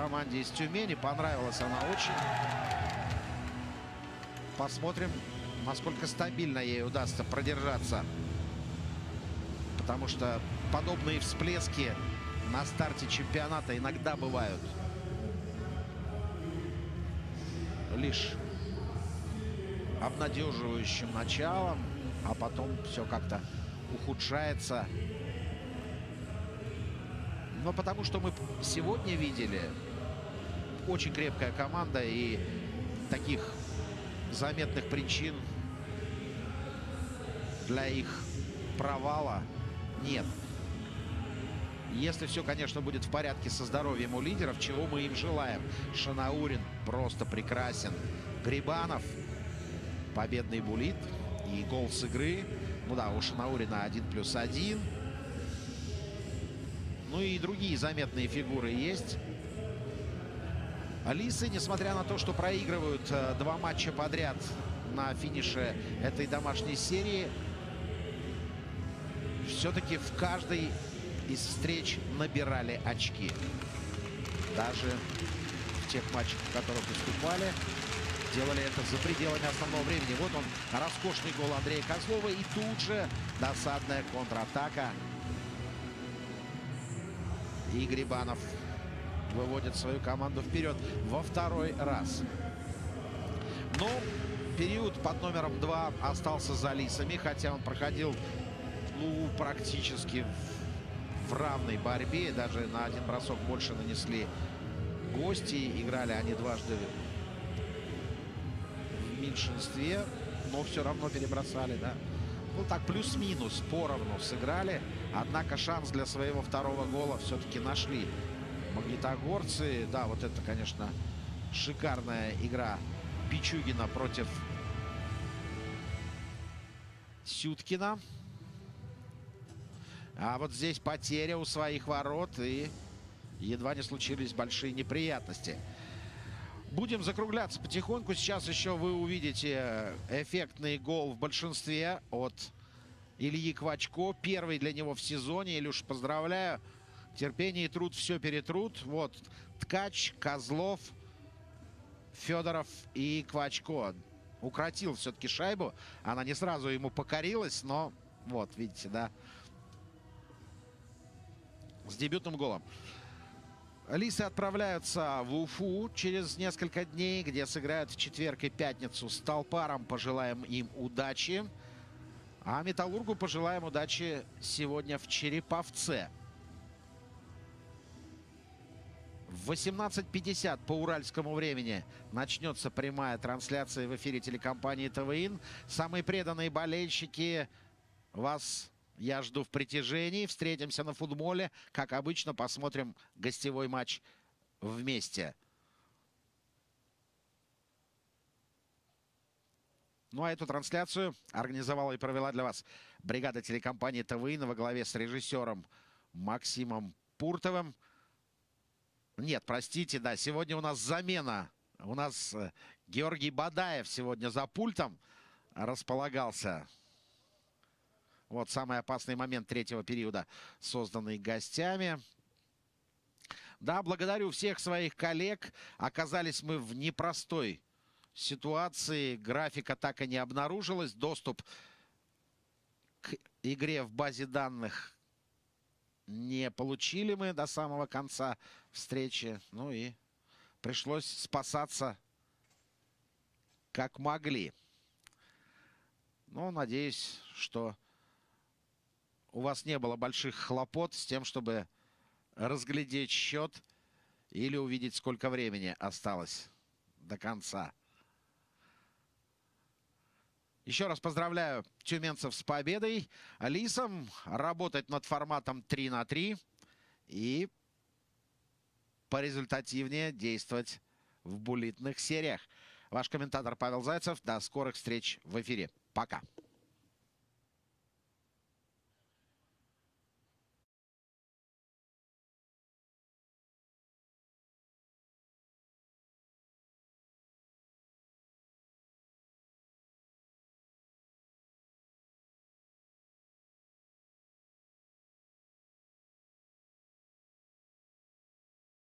команде из Тюмени. Понравилась она очень. Посмотрим, насколько стабильно ей удастся продержаться. Потому что подобные всплески на старте чемпионата иногда бывают. Лишь обнадеживающим началом, а потом все как-то ухудшается. Но потому что мы сегодня видели очень крепкая команда и таких заметных причин для их провала нет. Если все, конечно, будет в порядке со здоровьем у лидеров, чего мы им желаем. Шанаурин просто прекрасен. Грибанов, победный булит и гол с игры. Ну да, у Шанаурина 1 плюс 1. Ну и другие заметные фигуры есть. Алисы, несмотря на то, что проигрывают э, два матча подряд на финише этой домашней серии, все-таки в каждой из встреч набирали очки. Даже в тех матчах, в которых выступали, делали это за пределами основного времени. Вот он, роскошный гол Андрея Козлова. И тут же досадная контратака. И Грибанов выводит свою команду вперед во второй раз. Но период под номером 2 остался за лисами, хотя он проходил ну, практически в равной борьбе. Даже на один бросок больше нанесли гости. Играли они дважды в меньшинстве, но все равно перебросали, да. Ну так, плюс-минус, поровну сыграли. Однако шанс для своего второго гола все-таки нашли магнитогорцы. Да, вот это, конечно, шикарная игра Пичугина против Сюткина. А вот здесь потеря у своих ворот и едва не случились большие неприятности. Будем закругляться потихоньку. Сейчас еще вы увидите эффектный гол в большинстве от Ильи Квачко. Первый для него в сезоне. Илюш, поздравляю. Терпение и труд все перетрут. Вот Ткач, Козлов, Федоров и Квачко. Укротил все-таки шайбу. Она не сразу ему покорилась, но вот, видите, да, с дебютным голом. Лисы отправляются в Уфу через несколько дней, где сыграют в четверг и пятницу с Толпаром. Пожелаем им удачи. А Металлургу пожелаем удачи сегодня в Череповце. В 18.50 по уральскому времени начнется прямая трансляция в эфире телекомпании ТВИН. Самые преданные болельщики вас я жду в притяжении. Встретимся на футболе. Как обычно, посмотрим гостевой матч вместе. Ну а эту трансляцию организовала и провела для вас бригада телекомпании ТВИ во главе с режиссером Максимом Пуртовым. Нет, простите, да, сегодня у нас замена. У нас э, Георгий Бадаев сегодня за пультом располагался. Вот самый опасный момент третьего периода, созданный гостями. Да, благодарю всех своих коллег. Оказались мы в непростой ситуации. Графика так и не обнаружилась. Доступ к игре в базе данных не получили мы до самого конца встречи. Ну и пришлось спасаться как могли. Ну, надеюсь, что у вас не было больших хлопот с тем, чтобы разглядеть счет или увидеть, сколько времени осталось до конца. Еще раз поздравляю тюменцев с победой. Алисам работать над форматом 3 на 3 и порезультативнее действовать в булитных сериях. Ваш комментатор Павел Зайцев. До скорых встреч в эфире. Пока.